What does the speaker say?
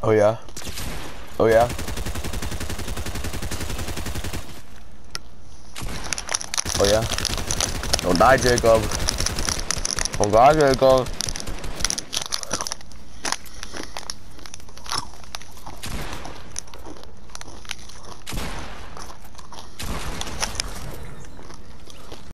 Oh yeah. Oh yeah. Oh yeah. Don't die, Jacob. Don't die, Jacob.